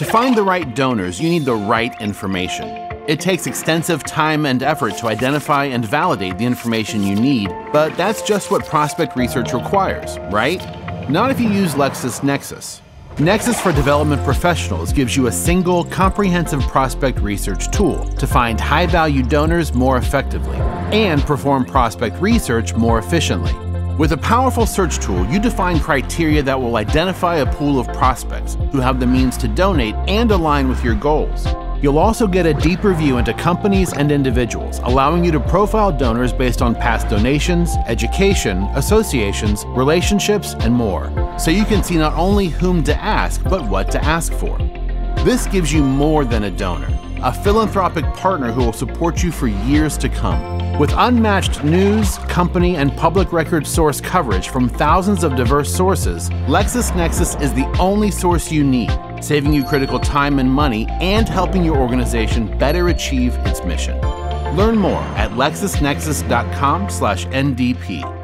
To find the right donors, you need the right information. It takes extensive time and effort to identify and validate the information you need, but that's just what prospect research requires, right? Not if you use LexisNexis. Nexis for Development Professionals gives you a single, comprehensive prospect research tool to find high value donors more effectively and perform prospect research more efficiently. With a powerful search tool, you define criteria that will identify a pool of prospects who have the means to donate and align with your goals. You'll also get a deeper view into companies and individuals, allowing you to profile donors based on past donations, education, associations, relationships, and more. So you can see not only whom to ask, but what to ask for. This gives you more than a donor, a philanthropic partner who will support you for years to come. With unmatched news, company, and public record source coverage from thousands of diverse sources, LexisNexis is the only source you need, saving you critical time and money and helping your organization better achieve its mission. Learn more at lexisnexis.com/ndp.